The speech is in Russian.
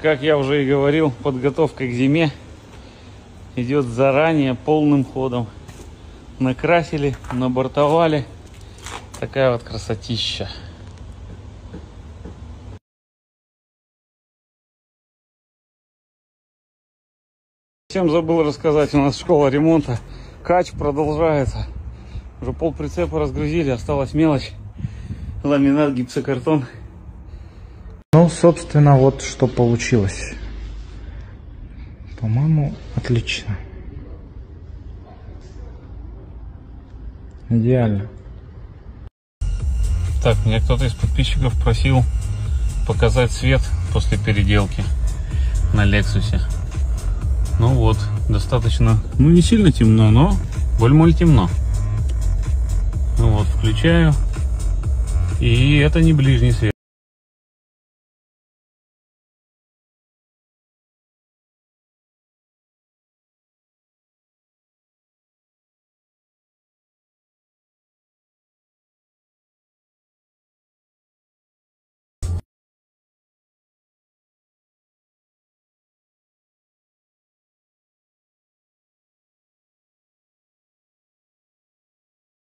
Как я уже и говорил, подготовка к зиме идет заранее полным ходом. Накрасили, набортовали. Такая вот красотища. Всем забыл рассказать, у нас школа ремонта. Кач продолжается. Уже пол прицепа разгрузили, осталась мелочь. Ламинат, гипсокартон. Ну, собственно, вот что получилось. По-моему, отлично. Идеально. Так, меня кто-то из подписчиков просил показать свет после переделки на Лексусе. Ну вот, достаточно, ну не сильно темно, но боль-моль темно. Ну вот, включаю. И это не ближний свет.